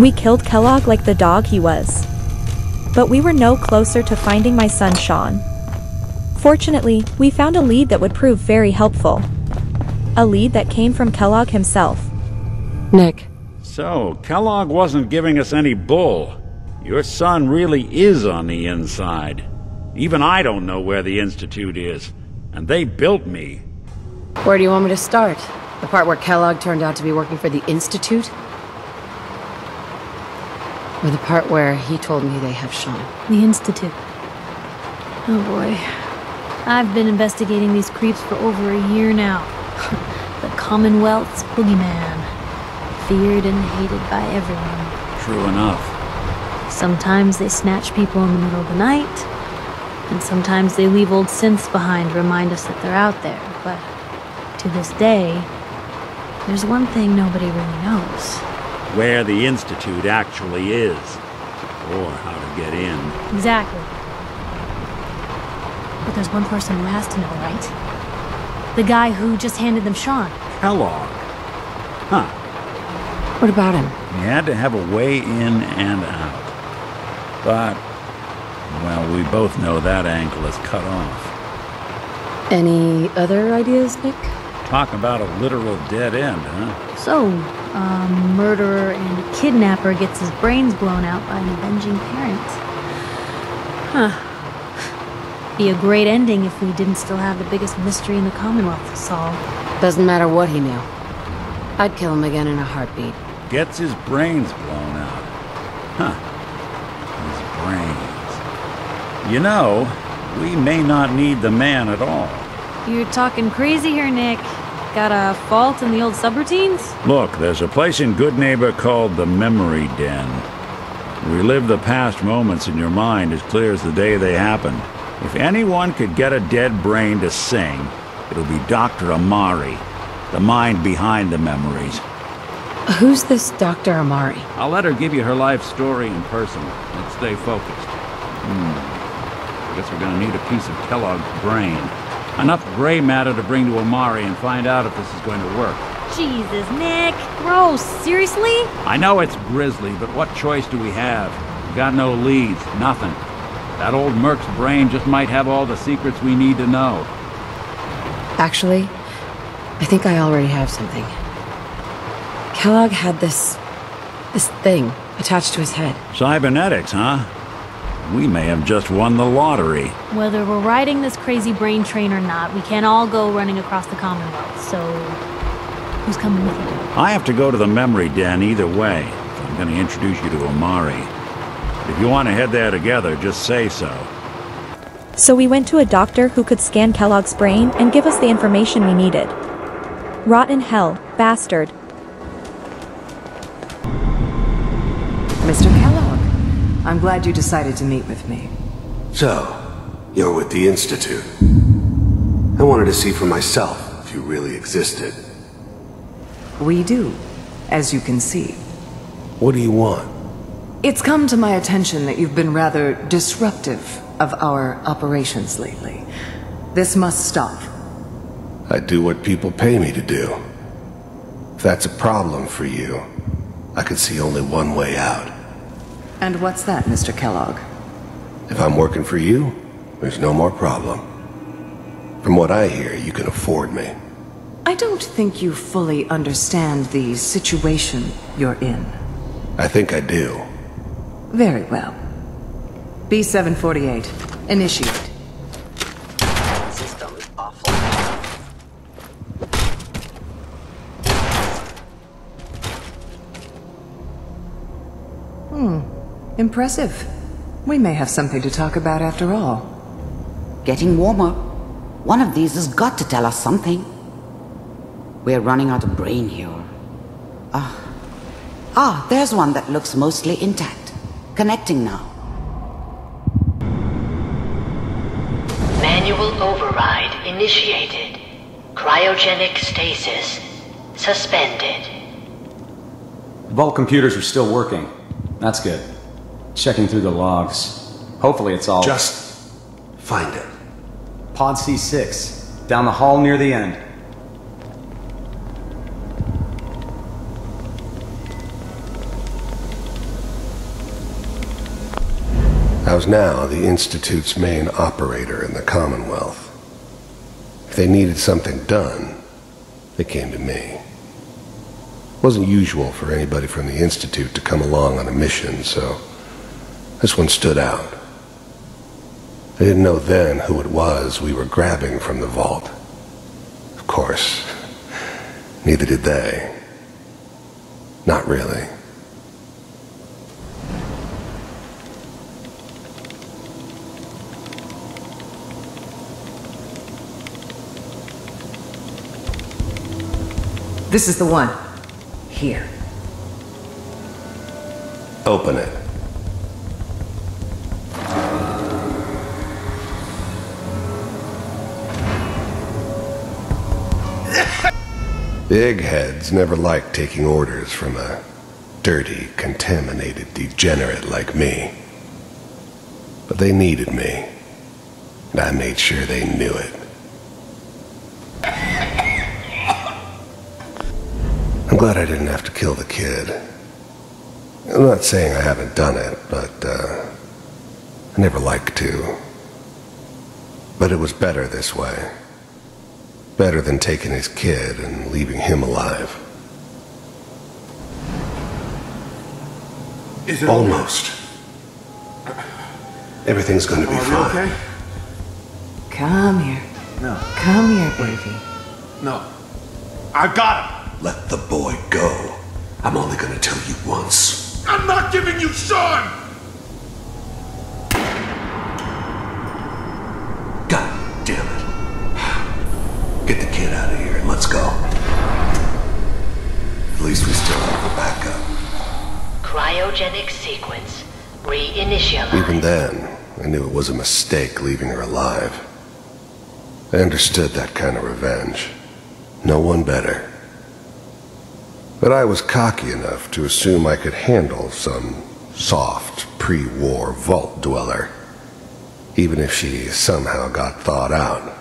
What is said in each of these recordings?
We killed Kellogg like the dog he was. But we were no closer to finding my son Shaun. Fortunately, we found a lead that would prove very helpful. A lead that came from Kellogg himself. Nick, So, Kellogg wasn't giving us any bull. Your son really is on the inside. Even I don't know where the Institute is. And they built me. where do you want me to start? The part where Kellogg turned out to be working for the Institute? Or the part where he told me they have Shaun? The Institute. Oh boy. I've been investigating these creeps for over a year now. the Commonwealth's boogeyman. Feared and hated by everyone. True enough. Sometimes they snatch people in the middle of the night, and sometimes they leave old synths behind to remind us that they're out there. But to this day, there's one thing nobody really knows. Where the Institute actually is. Or how to get in. Exactly. But there's one person who has to know, right? The guy who just handed them Shaun. Kellogg. Huh. What about him? He had to have a way in and out. But, well, we both know that angle is cut off. Any other ideas, Nick? Talk about a literal dead end, huh? So, a murderer and kidnapper gets his brains blown out by an avenging parent. Huh. Be a great ending if we didn't still have the biggest mystery in the Commonwealth to solve. Doesn't matter what he knew. I'd kill him again in a heartbeat. Gets his brains blown out. Huh. His brains. You know, we may not need the man at all. You're talking crazy here, Nick. Got a fault in the old subroutines? Look, there's a place in Goodneighbor called the Memory Den. Relive the past moments in your mind as clear as the day they happened. If anyone could get a dead brain to sing, it'll be Dr. Amari, the mind behind the memories. Who's this Dr. Amari? I'll let her give you her life story in person. Let's stay focused. Hmm. I guess we're gonna need a piece of Kellogg's brain. Enough gray matter to bring to Amari and find out if this is going to work. Jesus, Nick. Gross. Seriously? I know it's grisly, but what choice do we have? We got no leads, nothing. That old Merc's brain just might have all the secrets we need to know. Actually, I think I already have something. Kellogg had this. this thing attached to his head. Cybernetics, huh? We may have just won the lottery. Whether we're riding this crazy brain train or not, we can't all go running across the Commonwealth, so. Who's coming with you? I have to go to the memory den either way. I'm going to introduce you to Amari. If you want to head there together, just say so. So we went to a doctor who could scan Kellogg's brain and give us the information we needed. Rot in hell, bastard. I'm glad you decided to meet with me. So, you're with the Institute. I wanted to see for myself if you really existed. We do, as you can see. What do you want? It's come to my attention that you've been rather disruptive of our operations lately. This must stop. I do what people pay me to do. If that's a problem for you, I can see only one way out. And what's that, Mr. Kellogg? If I'm working for you, there's no more problem. From what I hear, you can afford me. I don't think you fully understand the situation you're in. I think I do. Very well. B-748, initiate. Impressive. We may have something to talk about after all. Getting warmer. One of these has got to tell us something. We're running out of brain here. Ah. Ah, there's one that looks mostly intact. Connecting now. Manual override initiated. Cryogenic stasis suspended. The vault computers are still working. That's good. Checking through the logs. Hopefully it's all... Just find it. Pod C6. Down the hall near the end. I was now the Institute's main operator in the Commonwealth. If they needed something done, they came to me. It wasn't usual for anybody from the Institute to come along on a mission, so this one stood out. I didn't know then who it was we were grabbing from the vault. Of course, neither did they. Not really. This is the one. Here. Open it. Big heads never liked taking orders from a dirty, contaminated degenerate like me. But they needed me, and I made sure they knew it. I'm glad I didn't have to kill the kid. I'm not saying I haven't done it, but uh, I never liked to. But it was better this way. Better than taking his kid and leaving him alive. Is it Almost. Everything's going to be Are you fine. okay? Come here. No. Come here, baby. No. I've got him. Let the boy go. I'm only going to tell you once. I'm not giving you Shaun! God damn it. Get the kid out of here and let's go. At least we still have the backup. Cryogenic sequence reinitialized. Even then, I knew it was a mistake leaving her alive. I understood that kind of revenge. No one better. But I was cocky enough to assume I could handle some soft, pre-war vault dweller, even if she somehow got thawed out.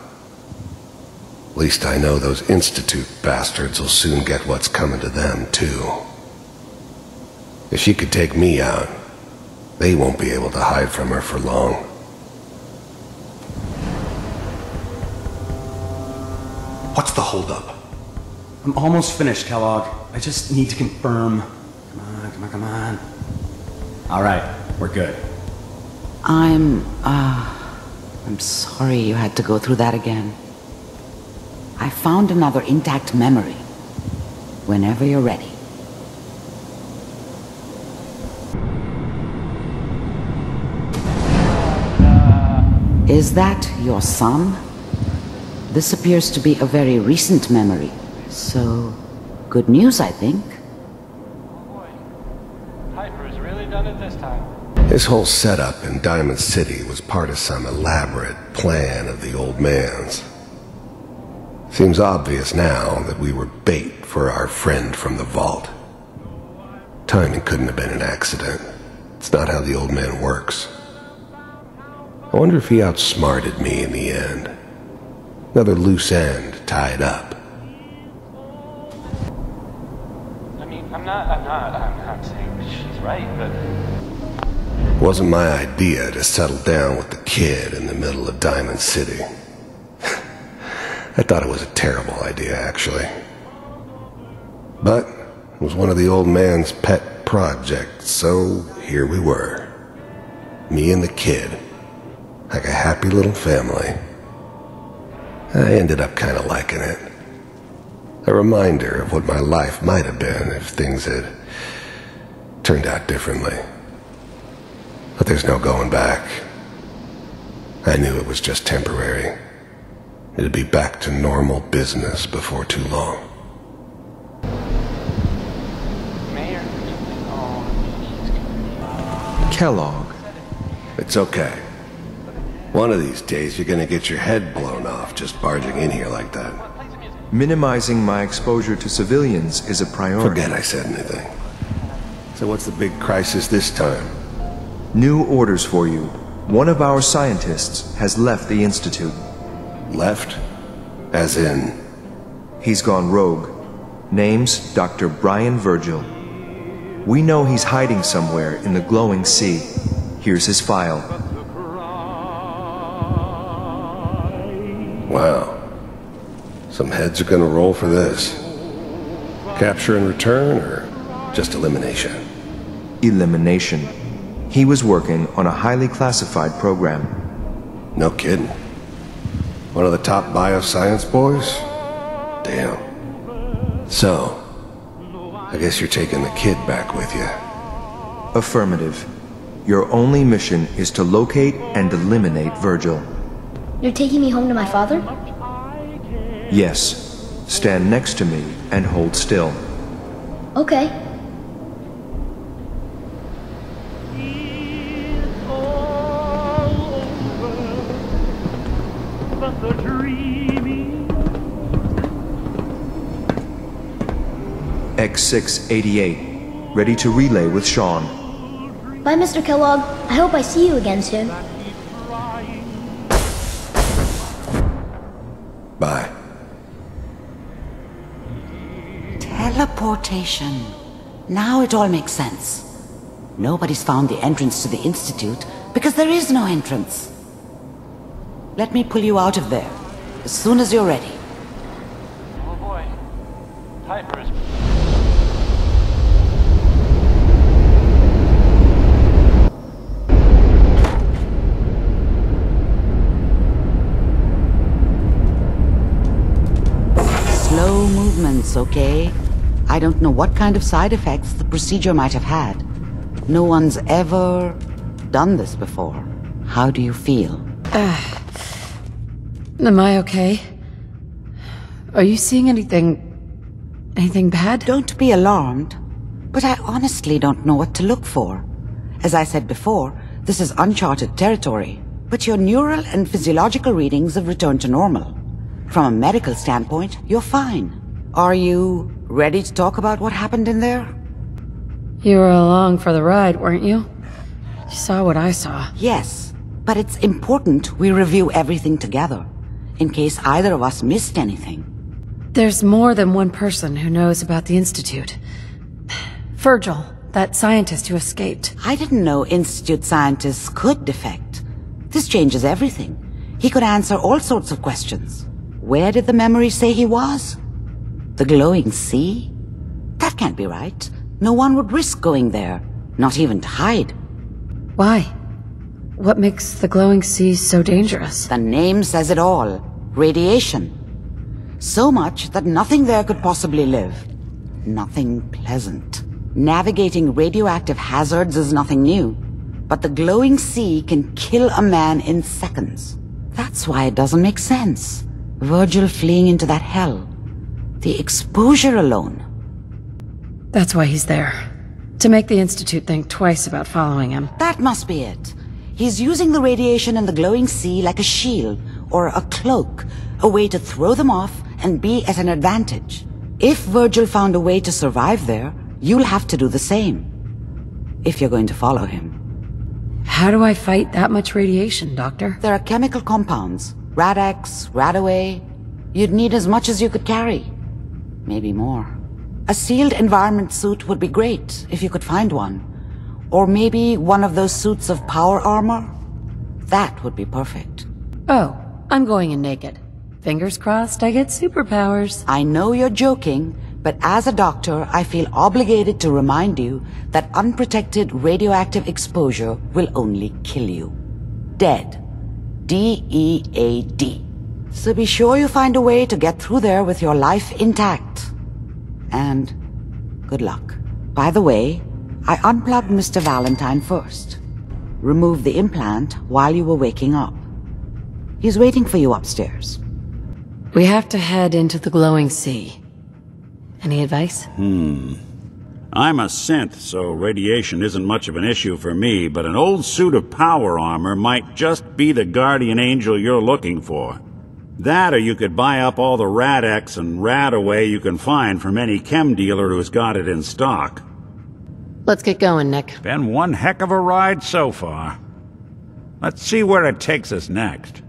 At least I know those Institute bastards will soon get what's coming to them, too. If she could take me out, they won't be able to hide from her for long. What's the holdup? I'm almost finished, Kellogg. I just need to confirm. Come on, come on, come on. All right, we're good. I'm, uh, I'm sorry you had to go through that again. I found another intact memory. Whenever you're ready. Is that your son? This appears to be a very recent memory. So, good news, I think. This. His whole setup in Diamond City was part of some elaborate plan of the old man's. Seems obvious now that we were bait for our friend from the vault. Timing couldn't have been an accident. It's not how the old man works. I wonder if he outsmarted me in the end. Another loose end tied up. I mean, I'm not, I'm not, I'm not saying she's right, but It wasn't my idea to settle down with the kid in the middle of Diamond City. I thought it was a terrible idea, actually. But it was one of the old man's pet projects, so here we were. Me and the kid. Like a happy little family. I ended up kind of liking it. A reminder of what my life might have been if things had turned out differently. But there's no going back. I knew it was just temporary. It'd be back to normal business before too long. Mayor. Kellogg. It's okay. One of these days you're gonna get your head blown off just barging in here like that. Minimizing my exposure to civilians is a priority. Forget I said anything. So what's the big crisis this time? New orders for you. One of our scientists has left the Institute. Left? As in? He's gone rogue. Name's Dr. Brian Virgil. We know he's hiding somewhere in the glowing sea. Here's his file. Wow. Some heads are gonna roll for this. Capture and return, or just elimination? Elimination. He was working on a highly classified program. No kidding. One of the top bioscience boys? Damn. So, I guess you're taking the kid back with you. Affirmative. Your only mission is to locate and eliminate Virgil. You're taking me home to my father? Yes. Stand next to me and hold still. Okay. X688. Ready to relay with Shaun. Bye, Mr. Kellogg. I hope I see you again soon. Bye. Teleportation. Now it all makes sense. Nobody's found the entrance to the Institute because there is no entrance. Let me pull you out of there as soon as you're ready. Oh boy. Piper's Okay? I don't know what kind of side effects the procedure might have had. No one's ever done this before. How do you feel? Am I okay? Are you seeing anything... anything bad? Don't be alarmed, but I honestly don't know what to look for. As I said before, this is uncharted territory, but your neural and physiological readings have returned to normal. From a medical standpoint, you're fine. Are you ready to talk about what happened in there? You were along for the ride, weren't you? You saw what I saw. Yes, but it's important we review everything together, in case either of us missed anything. There's more than one person who knows about the Institute. Virgil, that scientist who escaped. I didn't know Institute scientists could defect. This changes everything. He could answer all sorts of questions. Where did the memory say he was? The glowing sea? That can't be right. No one would risk going there, not even to hide. Why? What makes the glowing sea so dangerous? The name says it all. Radiation. So much that nothing there could possibly live. Nothing pleasant. Navigating radioactive hazards is nothing new. But the glowing sea can kill a man in seconds. That's why it doesn't make sense. Virgil fleeing into that hell. The exposure alone. That's why he's there. To make the Institute think twice about following him. That must be it. He's using the radiation and the glowing sea like a shield or a cloak, a way to throw them off and be at an advantage. If Virgil found a way to survive there, you'll have to do the same. If you're going to follow him. How do I fight that much radiation, Doctor? There are chemical compounds. Rad-X, Radaway. You'd need as much as you could carry. Maybe more. A sealed environment suit would be great, if you could find one. Or maybe one of those suits of power armor? That would be perfect. Oh, I'm going in naked. Fingers crossed I get superpowers. I know you're joking, but as a doctor, I feel obligated to remind you that unprotected radioactive exposure will only kill you. Dead. D-E-A-D. So be sure you find a way to get through there with your life intact. And good luck. By the way, I unplugged Mr. Valentine first. Removed the implant while you were waking up. He's waiting for you upstairs. We have to head into the glowing sea. Any advice? Hmm. I'm a synth, so radiation isn't much of an issue for me, but an old suit of power armor might just be the guardian angel you're looking for. That or you could buy up all the Rad-X and Radaway you can find from any chem dealer who's got it in stock. Let's get going, Nick. Been one heck of a ride so far. Let's see where it takes us next.